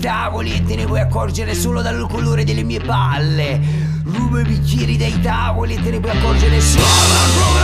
tavoli e te ne puoi accorgere solo dal colore delle mie palle. Rubo i bicchieri dai tavoli e te ne puoi accorgere solo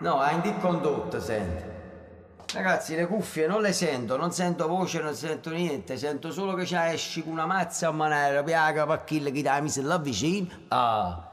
No, deep condotta, senti. Ragazzi, le cuffie non le sento, non sento voce, non sento niente, sento solo che c'è esci con una mazza a manera, piaga, pacchille che dai, mi se l'avvicino. Ah,